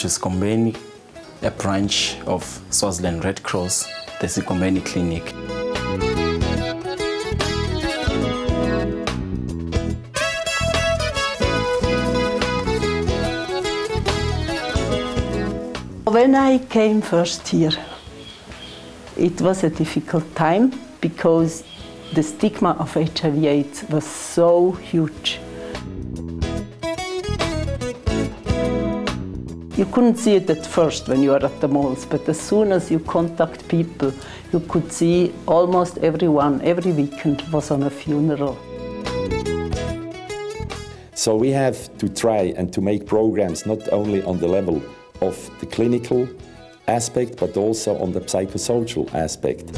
To Sigombeni, a branch of Swaziland Red Cross, the Sigombeni Clinic. When I came first here, it was a difficult time because the stigma of HIV AIDS was so huge. You couldn't see it at first when you are at the malls, but as soon as you contact people, you could see almost everyone, every weekend was on a funeral. So we have to try and to make programs not only on the level of the clinical aspect, but also on the psychosocial aspect.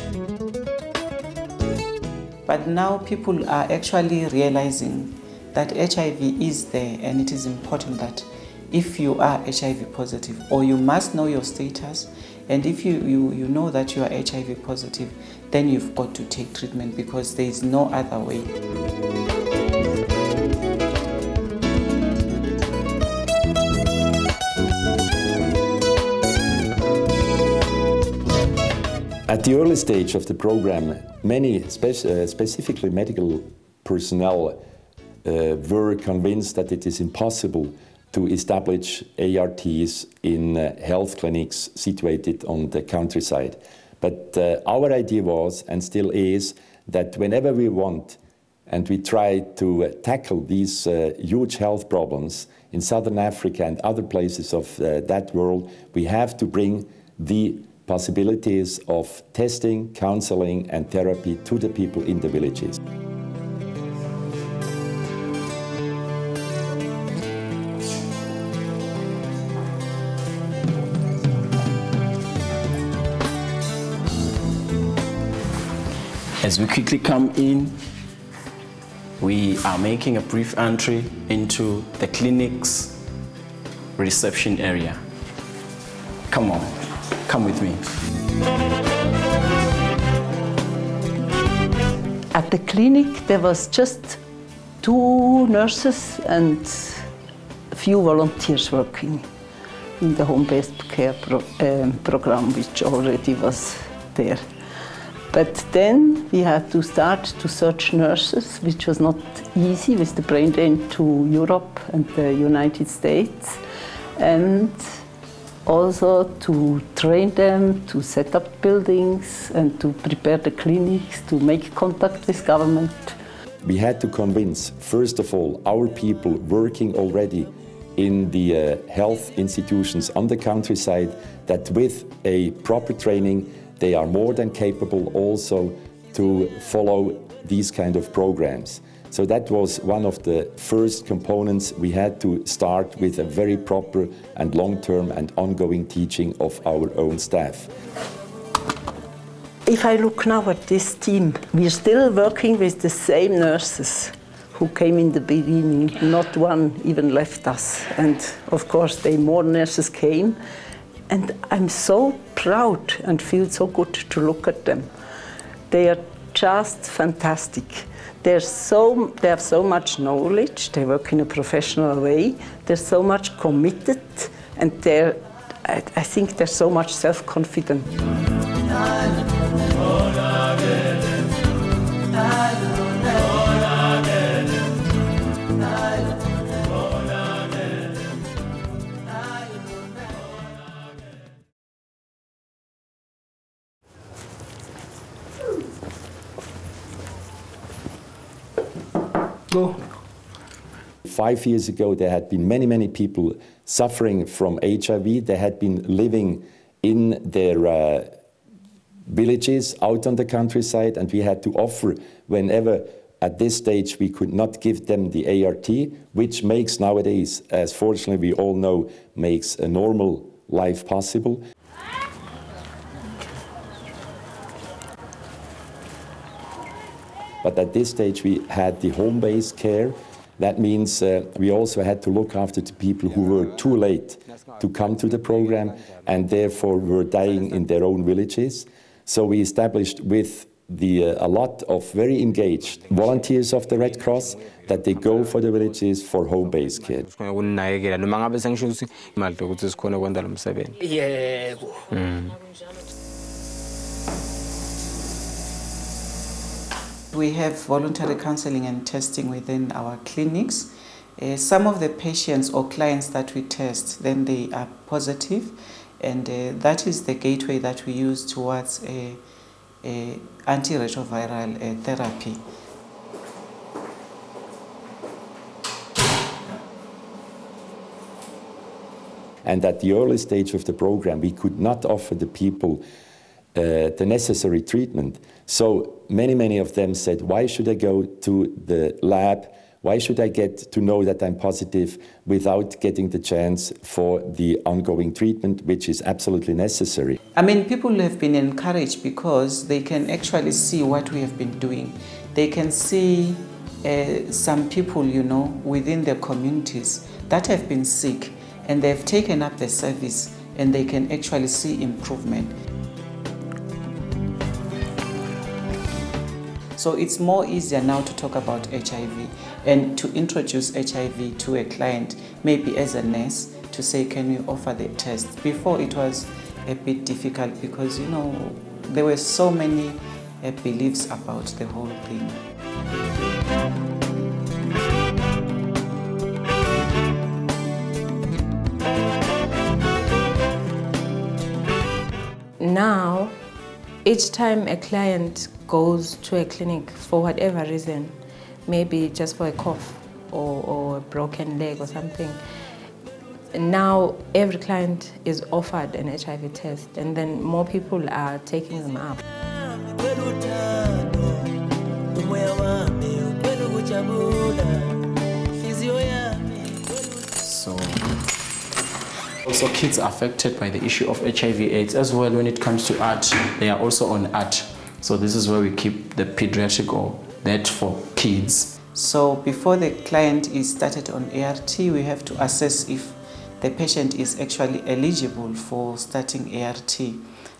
But now people are actually realizing that HIV is there and it is important that if you are HIV positive or you must know your status and if you, you, you know that you are HIV positive, then you've got to take treatment because there is no other way. At the early stage of the program, many, spec uh, specifically medical personnel, uh, were convinced that it is impossible to establish ARTs in uh, health clinics situated on the countryside. But uh, our idea was, and still is, that whenever we want and we try to uh, tackle these uh, huge health problems in southern Africa and other places of that world, we have to bring the possibilities of testing, counseling, and therapy to the people in the villages. As we quickly come in, we are making a brief entry into the clinic's reception area. Come on, come with me. At the clinic, there was just two nurses and a few volunteers working in the home-based care pro um, program, which already was there. But then we had to start to search nurses, which was not easy with the brain drain to Europe and the United States. And also to train them, to set up buildings and to prepare the clinics, to make contact with government. We had to convince, first of all, our people working already in the uh, health institutions on the countryside that with a proper training they are more than capable also to follow these kind of programs. So that was one of the first components. We had to start with a very proper and long-term and ongoing teaching of our own staff. If I look now at this team, we're still working with the same nurses who came in the beginning. Not one even left us. And of course, they more nurses came. And I'm so proud and feel so good to look at them. They are just fantastic. They're so, they have so much knowledge, they work in a professional way, they're so much committed, and they're, I, I think they're so much self-confident. Go. Five years ago, there had been many, many people suffering from HIV. They had been living in their uh, villages out on the countryside, and we had to offer whenever at this stage we could not give them the ART, which makes nowadays, as fortunately we all know, makes a normal life possible. But at this stage, we had the home-based care. That means uh, we also had to look after the people who were too late to come to the program and therefore were dying in their own villages. So we established with the, uh, a lot of very engaged volunteers of the Red Cross that they go for the villages for home-based care. sikhona We have voluntary counseling and testing within our clinics. Uh, some of the patients or clients that we test, then they are positive, and uh, that is the gateway that we use towards a, a antiretroviral uh, therapy. And at the early stage of the program, we could not offer the people uh, the necessary treatment. So many, many of them said, Why should I go to the lab? Why should I get to know that I'm positive without getting the chance for the ongoing treatment, which is absolutely necessary? I mean, people have been encouraged because they can actually see what we have been doing. They can see uh, some people, you know, within their communities that have been sick and they've taken up the service and they can actually see improvement. So it's more easier now to talk about HIV and to introduce HIV to a client, maybe as a nurse, to say, can you offer the test? Before it was a bit difficult because, you know, there were so many uh, beliefs about the whole thing. Now, each time a client goes to a clinic for whatever reason, maybe just for a cough or, or a broken leg or something, now every client is offered an HIV test, and then more people are taking them up. So, also kids are affected by the issue of HIV/AIDS as well. When it comes to ART, they are also on ART. So this is where we keep the pediatric or that for kids. So before the client is started on ART, we have to assess if the patient is actually eligible for starting ART.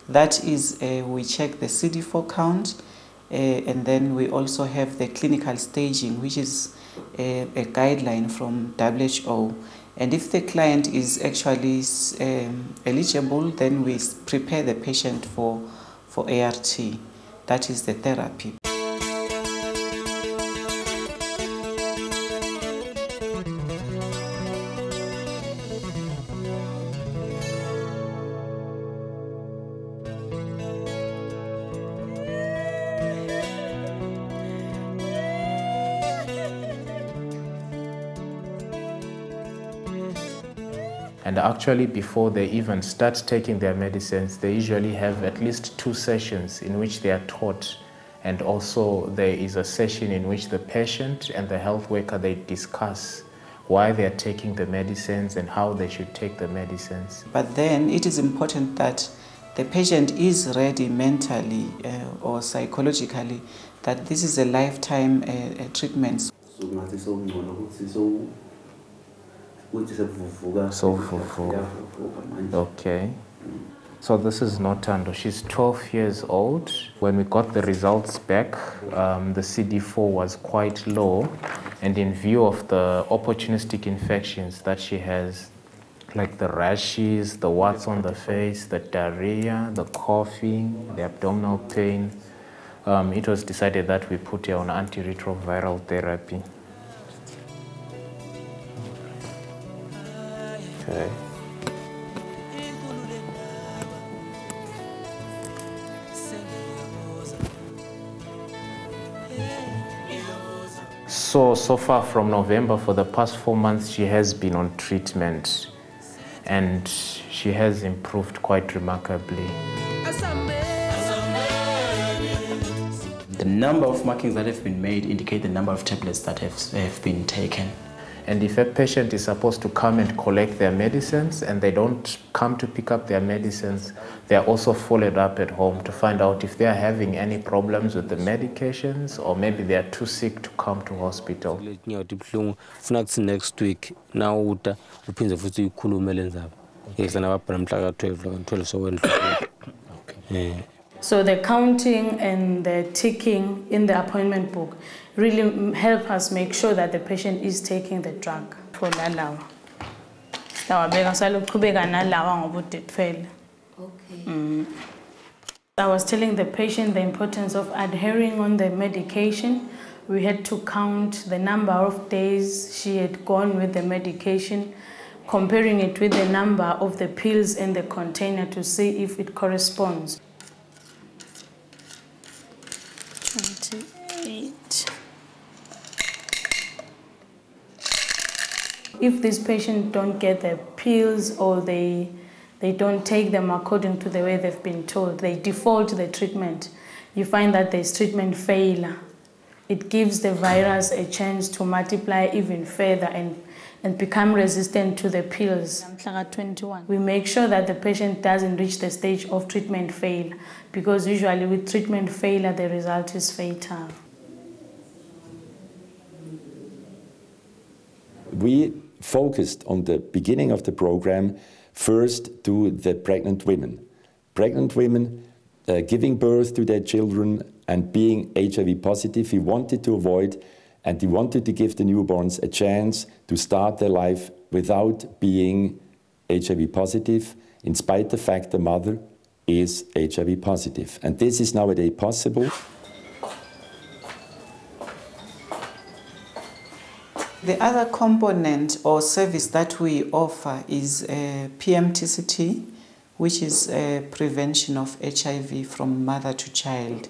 That is, uh, we check the CD4 count, uh, and then we also have the clinical staging, which is a, a guideline from WHO. And if the client is actually um, eligible, then we prepare the patient for, for ART. That is the therapy. And actually, before they even start taking their medicines, they usually have at least two sessions in which they are taught. And also, there is a session in which the patient and the health worker they discuss why they are taking the medicines and how they should take the medicines. But then it is important that the patient is ready mentally uh, or psychologically that this is a lifetime uh, uh, treatment. sokungathi sokungcono ukuthi so ukuthi sekuvuvuka Sekuvuvuka. Kuyavuvuka manje. Okay. So this is Notando. She's 12 years old. When we got the results back, um, the CD4 was quite low. And in view of the opportunistic infections that she has, like the rashes, the warts on the face, the diarrhea, the coughing, the abdominal pain, um, it was decided that we put her on antiretroviral therapy. Okay. So, so far from November, for the past four months, she has been on treatment and she has improved quite remarkably. The number of markings that have been made indicate the number of tablets that have, have been taken. And if a patient is supposed to come and collect their medicines and they don't come to pick up their medicines, they are also followed up at home to find out if they are having any problems with the medications or maybe they are too sick to come to hospital. nyathi buhlungu. Funa kuthi next week na uta uphindze futhi uyikhulume le ndzaba. Nababhala mhla ka-12 ka-12 sokwendlula So the counting and the ticking in the appointment book really help us make sure that the patient is taking the drug. For lalawa. Sawabeka saloqhubeka nalawa ngoba udetfele. Mm. I was telling the patient the importance of adhering on the medication. We had to count the number of days she had gone with the medication, comparing it with the number of the pills in the container to see if it corresponds. If these patients don't get their pills or they, they don't take them according to the way they've been told, they default to the treatment, you find that there's treatment failure. It gives the virus a chance to multiply even further and, and become resistant to the pills. We make sure that the patient doesn't reach the stage of treatment failure because usually with treatment failure, the result is fatal. We focused on the beginning of the program first to the pregnant women. Pregnant women uh, giving birth to their children and being HIV positive, we wanted to avoid and we wanted to give the newborns a chance to start their life without being HIV positive, in spite the fact the mother is HIV positive. And this is nowadays possible. The other component or service that we offer is uh, PMTCT, which is uh, prevention of HIV from mother to child.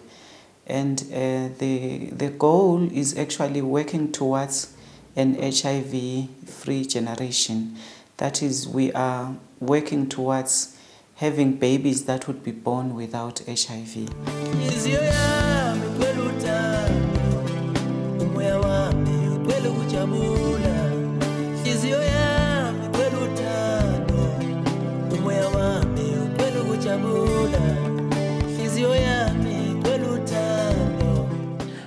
And uh, the, the goal is actually working towards an HIV free generation. That is, we are working towards having babies that would be born without HIV.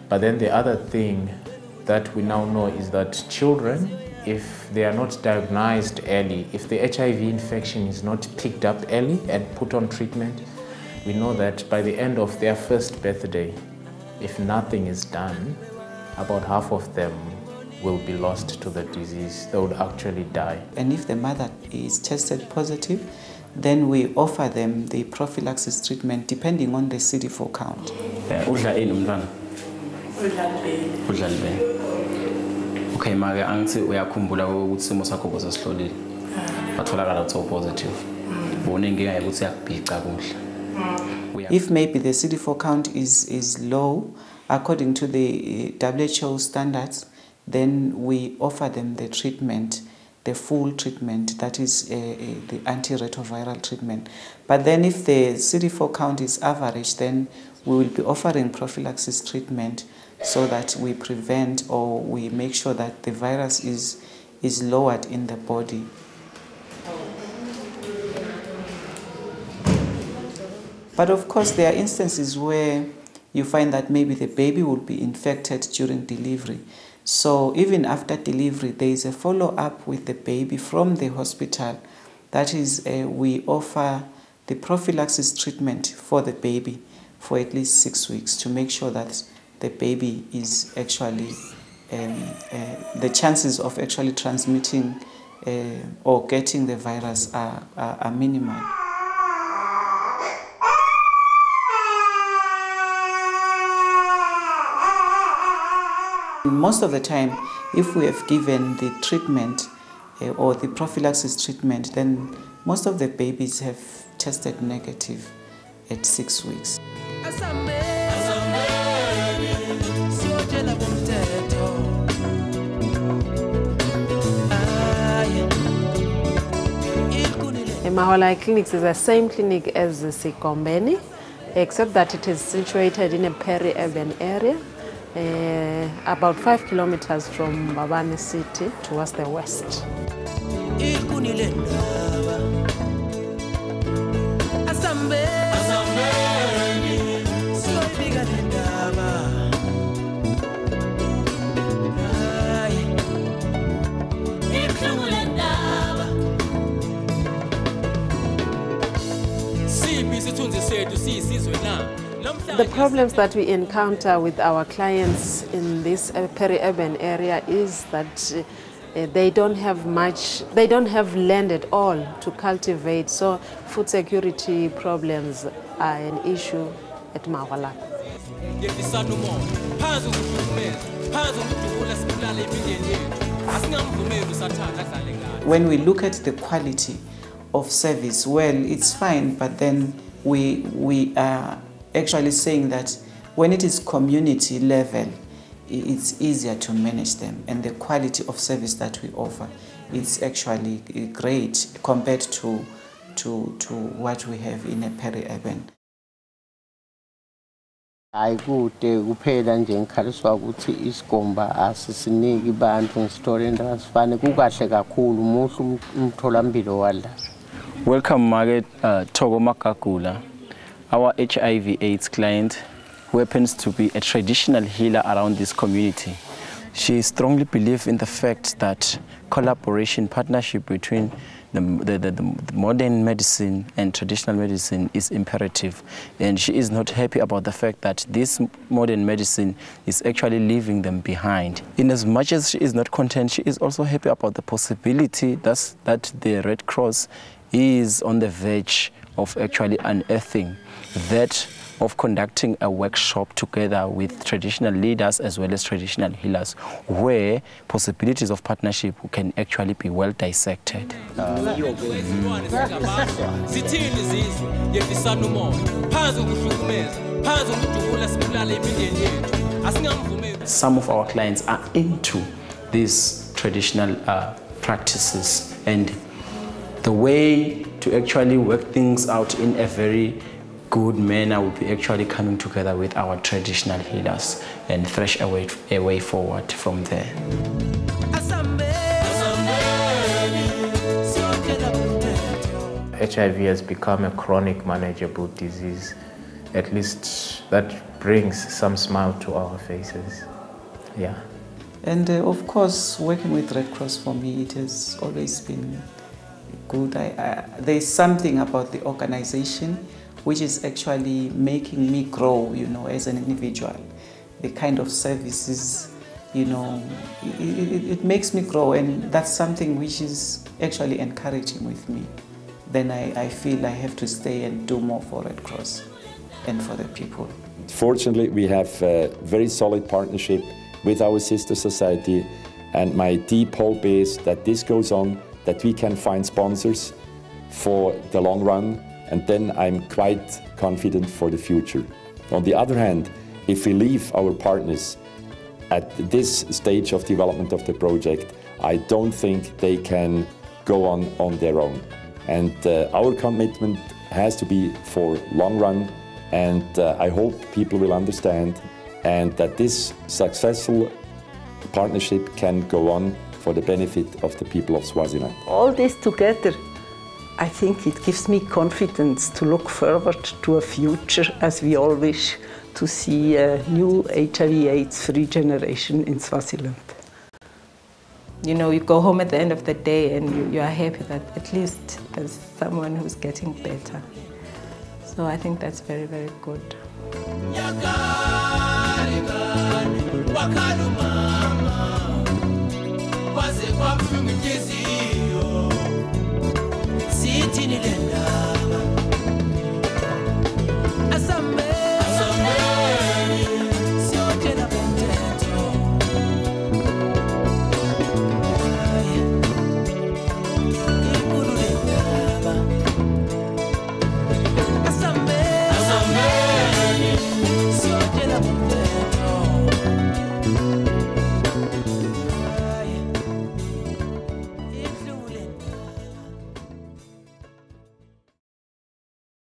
But then the other thing that we now know is that children, if they are not diagnosed early, if the HIV infection is not picked up early and put on treatment, we know that by the end of their first birthday, if nothing is done, about half of them will be lost to the disease. They would actually die. And if the mother is tested positive, then we offer them the prophylaxis treatment depending on the CD4 count. Eh, udla ini umntwana udla libele okay make angithi uyakhumbula ukuthi isimo sakho bosesihlolile batholakala ukuthi positive ubone inkinga yokuthi yakubhica kudla If maybe the CD4 count is, is low, according to the uh, WHO standards, then we offer them the treatment, the full treatment, that is uh, uh, the antiretroviral treatment. But then if the CD4 count is average, then we will be offering prophylaxis treatment so that we prevent or we make sure that the virus is, is lowered in the body. But of course, there are instances where you find that maybe the baby will be infected during delivery. So even after delivery, there is a follow up with the baby from the hospital. That is, uh, we offer the prophylaxis treatment for the baby for at least six weeks to make sure that the baby is actually, um, uh, the chances of actually transmitting uh, or getting the virus are, are, are minimal. Most of the time, if we have given the treatment uh, or the prophylaxis treatment, then most of the babies have tested negative at six weeks. Mahawalai Clinics is the same clinic as Sigombeni, except that it is situated in a peri-urban area, uh, about five kilometers from Mbabane city towards the west. The problems that we encounter with our clients in this peri-urban area is that uh, they don't have much, they don't have land at all to cultivate, so food security problems are an issue at ngayo When we look at the quality of service, well, it's fine, but then we, we are actually saying that when it is community level, it's easier to manage them, and the quality of service that we offer is actually uh, great compared to, to, to what we have in a peri-urban. hayi kude kuphela nje ngikhaliswa ukuthi isigomba asisiniki bantu ngisithole into asifane kukahle kakhulu muhle um- umtholampilo wadla Welcome, Margaret uh, Togo Makakula, our HIV AIDS client who happens to be a traditional healer around this community. She strongly believes in the fact that collaboration, partnership between the, the, the, the modern medicine and traditional medicine is imperative. And she is not happy about the fact that this modern medicine is actually leaving them behind. In as much as she is not content, she is also happy about the possibility that the Red Cross is on the verge of actually unearthing that of conducting a workshop together with traditional leaders as well as traditional healers where possibilities of partnership can actually be well dissected. izilwane zingabantu zithini zizwe ngiyefisana umoya phansi ukuhlukumeza phansi ukudubula sibulala imindeni yethu asingamvumeli Some of our clients are into these traditional uh, practices and the way to actually work things out in a very good manner would be actually coming together with our traditional healers and thresh a way, a way forward from there. HIV has become a chronic manageable disease, at least that brings some smile to our faces. Yeah. And uh, of course, working with Red Cross for me, it has always been good. I, I, there's something about the organization which is actually making me grow, you know, as an individual. The kind of services, you know, it, it, it makes me grow, and that's something which is actually encouraging with me. Then I, I feel I have to stay and do more for Red Cross and for the people. Fortunately, we have a very solid partnership with our sister society, and my deep hope is that this goes on, that we can find sponsors for the long run, and then I'm quite confident for the future. On the other hand, if we leave our partners at this stage of development of the project, I don't think they can go on on their own. And uh, our commitment has to be for long run, and uh, I hope people will understand and that this successful partnership can go on for the benefit of the people of Swaziland. All this together, I think it gives me confidence to look forward to a future as we all wish to see a new HIV AIDS free generation in Swaziland. You know, you go home at the end of the day and you, you are happy that at least there's someone who's getting better. So I think that's very, very good. wakhaluma